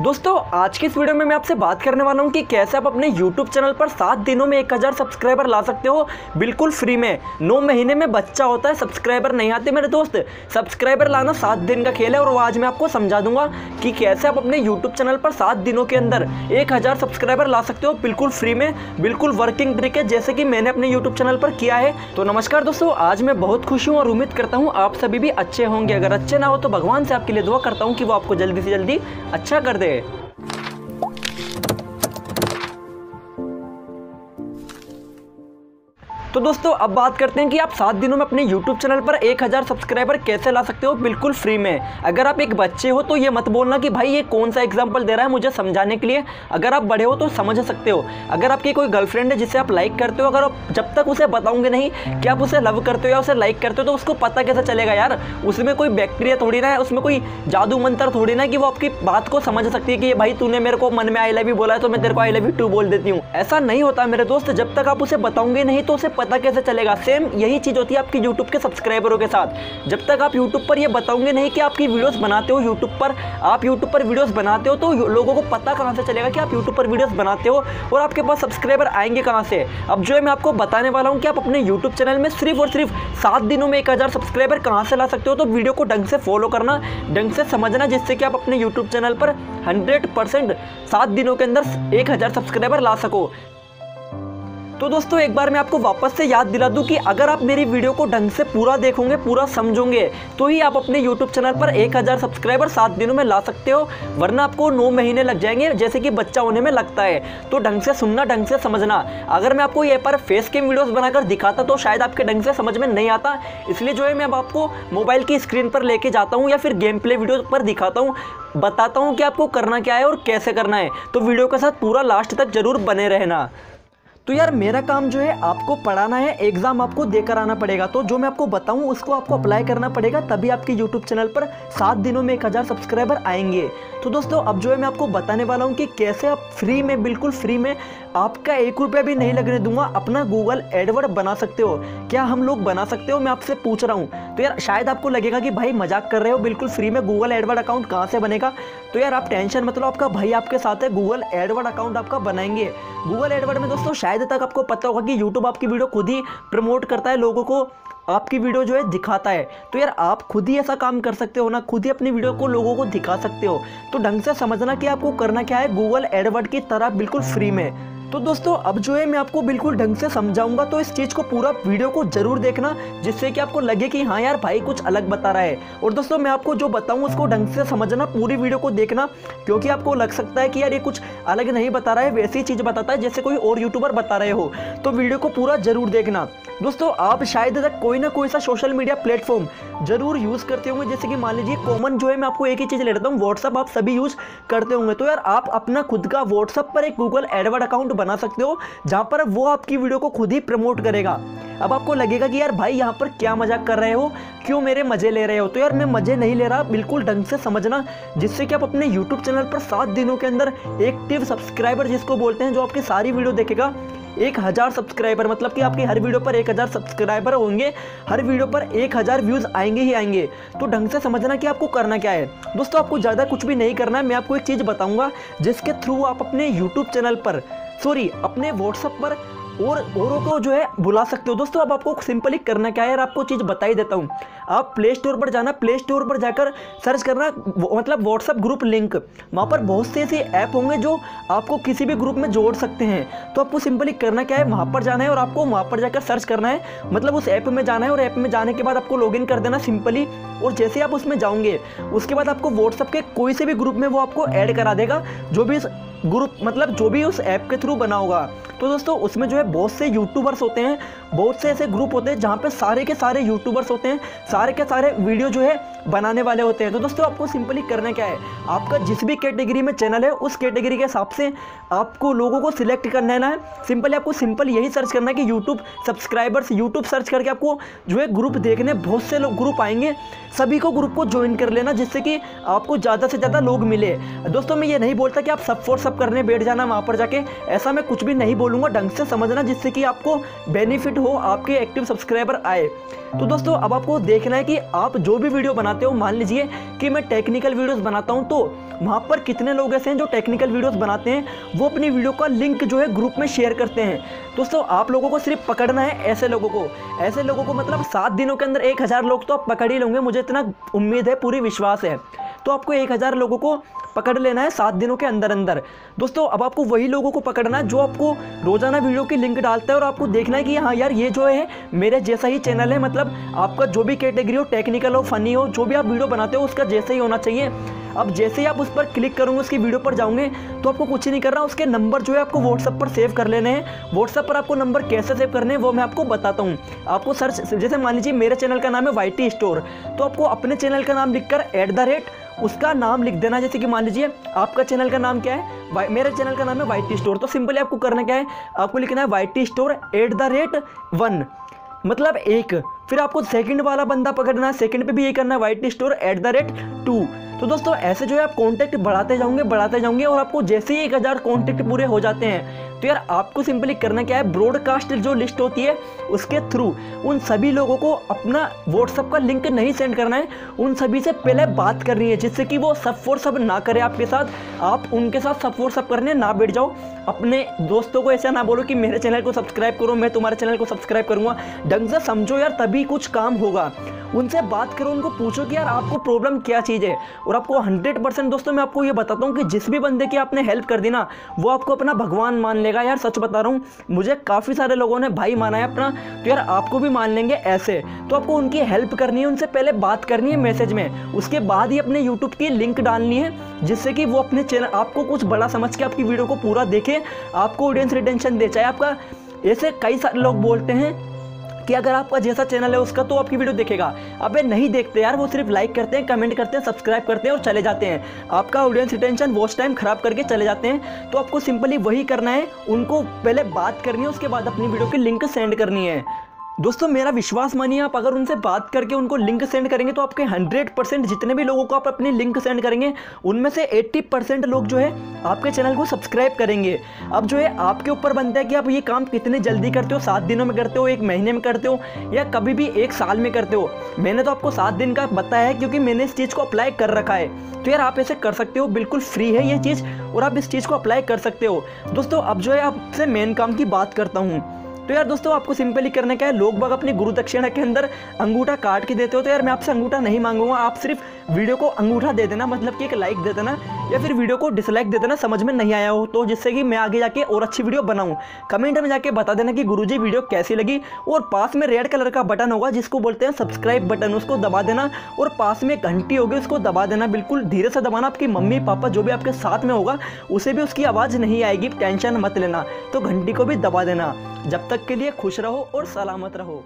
दोस्तों, आज की इस वीडियो में मैं आपसे बात करने वाला हूँ कि कैसे आप अपने YouTube चैनल पर सात दिनों में एक हज़ार सब्सक्राइबर ला सकते हो। बिल्कुल फ्री में। नौ महीने में बच्चा होता है, सब्सक्राइबर नहीं आते मेरे दोस्त। सब्सक्राइबर लाना सात दिन का खेल है और वो आज मैं आपको समझा दूँगा कि कैसे आप अपने यूट्यूब चैनल पर सात दिनों के अंदर एक हज़ार सब्सक्राइबर ला सकते हो बिल्कुल फ्री में, बिल्कुल वर्किंग ट्रिक है जैसे कि मैंने अपने यूट्यूब चैनल पर किया है। तो नमस्कार दोस्तों, आज मैं बहुत खुश हूँ और उम्मीद करता हूँ आप सभी भी अच्छे होंगे। अगर अच्छे ना हो तो भगवान से आपके लिए दुआ करता हूँ कि वो आपको जल्दी से जल्दी अच्छा कर दे। gente. तो दोस्तों, अब बात करते हैं कि आप सात दिनों में अपने YouTube चैनल पर एक हज़ार सब्सक्राइबर कैसे ला सकते हो? बिल्कुल फ्री में। अगर आप एक बच्चे हो तो ये मत बोलना कि भाई ये कौन सा एग्ज़ाम्पल दे रहा है मुझे समझाने के लिए। अगर आप बड़े हो तो समझ सकते हो। अगर आपकी कोई गर्लफ्रेंड है जिसे आप लाइक करते हो, अगर आप जब तक उसे बताओगे नहीं कि आप उसे लव करते हो या उसे लाइक करते हो तो उसको पता कैसे चलेगा यार? उसमें कोई बैक्टीरिया थोड़ी ना है, उसमें कोई जादू मंत्र थोड़ी ना कि वो आपकी बात को समझ सकती है कि भाई तूने मेरे को मन में आई लव यू बोला है तो मैं तेरे को आई लव यू टू बोल देती हूँ। ऐसा नहीं होता मेरे दोस्त। जब तक आप उसे बताओगे नहीं तो उसे पता कैसे चलेगा? सेम यही चीज़ होती है आपकी यूट्यूब के सब्सक्राइबरों के साथ। जब तक आप यूट्यूब पर ये बताओगे नहीं कि आपकी वीडियोस बनाते हो यूट्यूब पर, आप यूट्यूब पर वीडियोस बनाते हो तो लोगों को पता कहाँ से चलेगा कि आप यूट्यूब पर वीडियोस बनाते हो और आपके पास सब्सक्राइबर आएँगे कहाँ से। अब जो है मैं आपको बताने वाला हूँ कि आप अपने यूट्यूब चैनल में सिर्फ़ और सिर्फ़ सात दिनों में एक हज़ार सब्सक्राइबर कहाँ से ला सकते हो तो वीडियो को ढंग से फॉलो करना, ढंग से समझना, जिससे कि आप अपने यूट्यूब चैनल पर हंड्रेड परसेंट सात दिनों के अंदर एक हज़ार सब्सक्राइबर ला सको। तो दोस्तों, एक बार मैं आपको वापस से याद दिला दूँ कि अगर आप मेरी वीडियो को ढंग से पूरा देखोगे, पूरा समझोगे तो ही आप अपने यूट्यूब चैनल पर एक हज़ार सब्सक्राइबर सात दिनों में ला सकते हो, वरना आपको नौ महीने लग जाएँगे, जैसे कि बच्चा होने में लगता है। तो ढंग से सुनना, ढंग से समझना। अगर मैं आपको ये पर फेस के वीडियोज़ बनाकर दिखाता तो शायद आपके ढंग से समझ में नहीं आता। इसलिए जो है, मैं अब आपको मोबाइल की स्क्रीन पर लेके जाता हूँ या फिर गेम प्ले वीडियो पर दिखाता हूँ, बताता हूँ कि आपको करना क्या है और कैसे करना है। तो वीडियो के साथ पूरा लास्ट तक ज़रूर बने रहना। तो यार, मेरा काम जो है, आपको पढ़ाना है एग्ज़ाम आपको देकर आना पड़ेगा। तो जो मैं आपको बताऊँ, उसको आपको अप्लाई करना पड़ेगा, तभी आपके यूट्यूब चैनल पर सात दिनों में एक हज़ार सब्सक्राइबर आएँगे। तो दोस्तों, अब जो है, मैं आपको बताने वाला हूँ कि कैसे आप फ्री में, बिल्कुल फ्री में, आपका एक रुपया भी नहीं लगने दूँगा, अपना गूगल एडवर्ड बना सकते हो। क्या हम लोग बना सकते हो? मैं आपसे पूछ रहा हूँ। तो यार, शायद आपको लगेगा कि भाई, मज़ाक कर रहे हो, बिल्कुल फ्री में गूगल एडवर्ड अकाउंट कहाँ से बनेगा? तो यार आप टेंशन मतलब आपका भाई आपके साथ है गूगल एडवर्ड अकाउंट आपका बनाएँगे। गूगल एडवर्ड में दोस्तों, शायद तक आपको पता होगा कि यूट्यूब आपकी वीडियो खुद ही प्रमोट करता है, लोगों को आपकी वीडियो जो है दिखाता है। तो यार आप खुद ही ऐसा काम कर सकते हो ना, खुद ही अपनी वीडियो को लोगों को दिखा सकते हो। तो ढंग से समझना कि आपको करना क्या है गूगल एडवर्ड की तरह बिल्कुल फ्री में। तो दोस्तों, अब जो है मैं आपको बिल्कुल ढंग से समझाऊँगा तो इस चीज़ को पूरा वीडियो को ज़रूर देखना, जिससे कि आपको लगे कि हाँ यार, भाई कुछ अलग बता रहा है। और दोस्तों, मैं आपको जो बताऊँ, उसको ढंग से समझना, पूरी वीडियो को देखना, क्योंकि आपको लग सकता है कि यार ये कुछ अलग नहीं बता रहा है, वैसी चीज़ बताता है, जैसे कोई और यूट्यूबर बता रहे हो। तो वीडियो को पूरा ज़रूर देखना। दोस्तों, आप शायद तक कोई ना कोई सा सोशल मीडिया प्लेटफॉर्म ज़रूर यूज़ करते होंगे, जैसे कि मान लीजिए कॉमन जो है मैं आपको एक ही चीज़ ले लेता हूँ व्हाट्सअप आप सभी यूज़ करते होंगे। तो यार, आप अपना खुद का व्हाट्सअप पर एक गूगल एडवर्ड अकाउंट बना सकते हो, जहाँ पर वो आपकी वीडियो को खुद ही प्रमोट करेगा। अब आपको लगेगा कि यार भाई, यहाँ पर क्या मज़ाक कर रहे हो? क्यों मेरे मज़े ले रहे हो? तो यार मैं मज़े नहीं ले रहा, बिल्कुल ढंग से समझना, जिससे कि आप अपने यूट्यूब चैनल पर सात दिनों के अंदर एक्टिव सब्सक्राइबर, जिसको बोलते हैं, जो आपकी सारी वीडियो देखेगा, एक हज़ार सब्सक्राइबर मतलब कि आपकी हर वीडियो पर एक हज़ार सब्सक्राइबर होंगे, हर वीडियो पर एक हज़ार व्यूज़ आएँगे ही आएँगे। तो ढंग से समझना कि आपको करना क्या है। दोस्तों, आपको ज़्यादा कुछ भी नहीं करना है, मैं आपको एक चीज़ बताऊँगा, जिसके थ्रू आप अपने यूट्यूब चैनल पर सॉरी अपने व्हाट्सएप पर और औरों को जो है बुला सकते हो। दोस्तों, अब आपको सिंपली करना क्या है यार, आपको चीज़ बताई देता हूँ। आप प्ले स्टोर पर जाना प्ले स्टोर पर जाकर सर्च करना मतलब व्हाट्सअप ग्रुप लिंक वहाँ पर बहुत से ऐसे ऐप होंगे जो आपको किसी भी ग्रुप में जोड़ सकते हैं। तो आपको सिंपली करना क्या है, वहाँ पर जाना है और आपको वहाँ पर जाकर सर्च करना है। मतलब उस ऐप में जाना है और ऐप में जाने के बाद आपको लॉगिन कर देना सिंपली। और जैसे आप उसमें जाओगे, उसके बाद आपको व्हाट्सअप के कोई से भी ग्रुप में वो आपको ऐड करा देगा, जो भी ग्रुप मतलब जो भी उस ऐप के थ्रू बना होगा। तो दोस्तों, उसमें जो है बहुत से यूट्यूबर्स होते हैं, बहुत से ऐसे ग्रुप होते हैं जहाँ पे सारे के सारे यूट्यूबर्स होते हैं, सारे के सारे वीडियो जो है बनाने वाले होते हैं। तो दोस्तों, आपको सिंपली करना क्या है? आपका जिस भी कैटेगरी में चैनल है, उस कैटेगरी के हिसाब से आपको लोगों को सिलेक्ट करना है सिंपली आपको सिंपल यही सर्च करना है कि यूट्यूब सब्सक्राइबर्स यूट्यूब सर्च करके आपको जो है ग्रुप देखने, बहुत से लोग ग्रुप आएँगे। सभी को ग्रुप को ज्वाइन कर लेना, जिससे कि आपको ज़्यादा से ज़्यादा लोग मिले। दोस्तों, मैं ये नहीं बोलता कि आप सब फोर सब करने बैठ जाना वहाँ पर जाके। ऐसा मैं कुछ भी नहीं बोलूँगा। ढंग से समझना, जिससे कि आपको बेनिफिट हो, आपके एक्टिव सब्सक्राइबर आए। तो दोस्तों, अब आपको देखना है कि आप जो भी वीडियो बना बनाते हो? मान लीजिए कि मैं टेक्निकल वीडियोस बनाता हूँ तो वहाँ पर कितने लोग ऐसे हैं जो टेक्निकल वीडियोस बनाते हैं? वो अपनी वीडियो का लिंक जो है ग्रुप में शेयर करते हैं। दोस्तों, आप लोगों को सिर्फ़ पकड़ना है ऐसे लोगों को। ऐसे लोगों को मतलब सात दिनों के अंदर एक हज़ार लोग तो आप पकड़ ही लोगे। मुझे इतना उम्मीद है, पूरी विश्वास है। तो आपको एक हज़ार लोगों को पकड़ लेना है सात दिनों के अंदर अंदर। दोस्तों, अब आपको वही लोगों को पकड़ना है जो आपको रोज़ाना वीडियो की लिंक डालता है और आपको देखना है कि हाँ यार, ये जो है मेरे जैसा ही चैनल है। मतलब आपका जो भी कैटेगरी हो, टेक्निकल हो, फनी हो, जो भी आप वीडियो बनाते हो, उसका जैसा ही होना चाहिए। अब जैसे ही आप उस पर क्लिक करोगे, उसकी वीडियो पर जाओगे तो आपको कुछ ही नहीं करना, उसके नंबर जो है आपको व्हाट्सअप पर सेव कर लेने हैं। व्हाट्सअप पर आपको नंबर कैसे सेव करने हैं, वो मैं आपको बताता हूँ। आपको सर्च जैसे मान लीजिए मेरे चैनल का नाम है वाई स्टोर तो आपको अपने चैनल का नाम लिखकर एट द रेट उसका नाम लिख देना जैसे कि मान लीजिए आपका चैनल का नाम क्या है? मेरे चैनल का नाम है वाई स्टोर तो सिंपली आपको करना क्या है? आपको लिखना है Y store at the rate one मतलब एक फिर आपको सेकंड वाला बंदा पकड़ना है। सेकंड पे भी ये करना है वाइट और एट द रेट टू तो दोस्तों, ऐसे जो है आप कॉन्टैक्ट बढ़ाते जाओगे बढ़ाते जाओगे और आपको जैसे ही एक हज़ार कॉन्टैक्ट पूरे हो जाते हैं। तो यार, आपको सिंपली करना क्या है? ब्रॉडकास्ट जो लिस्ट होती है, उसके थ्रू उन सभी लोगों को अपना व्हाट्सअप का लिंक नहीं सेंड करना है। उन सभी से पहले बात करनी है, जिससे कि वो सब फोर सब ना करे आपके साथ। आप उनके साथ सब फोर सब करने ना बैठ जाओ। अपने दोस्तों को ऐसा ना बोलो कि मेरे चैनल को सब्सक्राइब करो, मैं तुम्हारे चैनल को सब्सक्राइब करूँगा। ढंग से समझो यार, तभी कुछ काम होगा। उनसे बात करो, उनको पूछो कि यार आपको प्रॉब्लम क्या चीज़ है? और आपको हंड्रेड परसेंट दोस्तों, मैं आपको ये बताता हूँ कि जिस भी बंदे की आपने हेल्प कर दी ना, वो आपको अपना भगवान मान लेगा। यार सच बता रहा हूँ, मुझे काफ़ी सारे लोगों ने भाई माना है अपना तो यार आपको भी मान लेंगे ऐसे। तो आपको उनकी हेल्प करनी है, उनसे पहले बात करनी है मैसेज में। उसके बाद ही अपने यूट्यूब की लिंक डालनी है, जिससे कि वो अपने चैनल आपको कुछ बड़ा समझ के आपकी वीडियो को पूरा देखे, आपको ऑडियंस रिटेंशन दे। चाहे आपका, ऐसे कई सारे लोग बोलते हैं कि अगर आपका जैसा चैनल है उसका तो आपकी वीडियो देखेगा। अबे नहीं देखते यार, वो सिर्फ़ लाइक करते हैं कमेंट करते हैं सब्सक्राइब करते हैं और चले जाते हैं। आपका ऑडियंस रिटेंशन वॉच टाइम खराब करके चले जाते हैं। तो आपको सिंपली वही करना है, उनको पहले बात करनी है, उसके बाद अपनी वीडियो की लिंक सेंड करनी है। दोस्तों, मेरा विश्वास मानिए, आप अगर उनसे बात करके उनको लिंक सेंड करेंगे तो आपके 100 परसेंट जितने भी लोगों को आप अपने लिंक सेंड करेंगे, उनमें से 80 परसेंट लोग जो है आपके चैनल को सब्सक्राइब करेंगे। अब जो है, आपके ऊपर बनता है कि आप ये काम कितने जल्दी करते हो, सात दिनों में करते हो, एक महीने में करते हो, या कभी भी एक साल में करते हो। मैंने तो आपको सात दिन का बताया है, क्योंकि मैंने इस चीज़ को अप्लाई कर रखा है। तो यार, आप ऐसे कर सकते हो, बिल्कुल फ्री है ये चीज़, और आप इस चीज़ को अप्लाई कर सकते हो। दोस्तों, अब जो है, आपसे मेन काम की बात करता हूँ। तो यार दोस्तों, आपको सिंपली करने का है। लोग बाग अपनी गुरु दक्षिणा के अंदर अंगूठा काट के देते हो। तो यार मैं आपसे अंगूठा नहीं मांगूँगा, आप सिर्फ़ वीडियो को अंगूठा दे देना मतलब कि एक लाइक दे देना, या फिर वीडियो को डिसलाइक दे देना, समझ में नहीं आया हो तो जिससे कि मैं आगे जाके और अच्छी वीडियो बनाऊँ। कमेंट में जाके बता देना कि गुरु वीडियो कैसी लगी, और पास में रेड कलर का बटन होगा, जिसको बोलते हैं सब्सक्राइब बटन उसको दबा देना, और पास में घंटी होगी, उसको दबा देना, बिल्कुल धीरे से दबाना, आपकी मम्मी, पापा, जो भी आपके साथ में होगा, उसे भी उसकी आवाज़ नहीं आएगी, टेंशन मत लेना तो घंटी को भी दबा देना। जब तक के लिए खुश रहो और सलामत रहो।